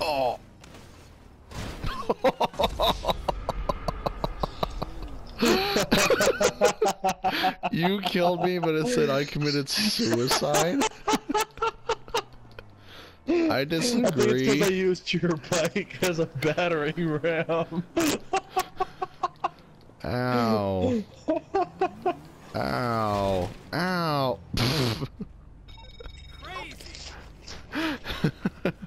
Oh. you killed me, but it said I committed suicide. I I think it's disagree. because I used your bike as a battering ram. Ow. Ow. Ow.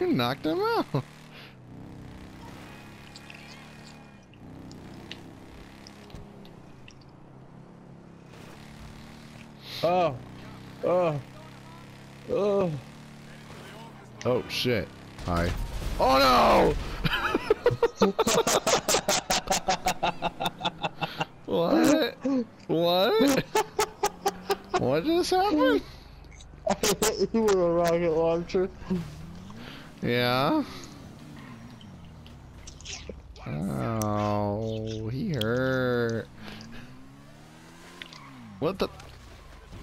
you knocked him out. Oh. Oh. Oh. Oh shit. Hi. Oh no! what? What? what just happened? I hit you with a rocket launcher. Yeah. Oh, he hurt. What the?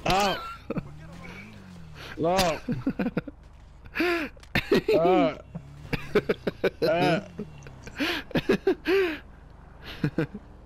Oh! No. Uh. Uh.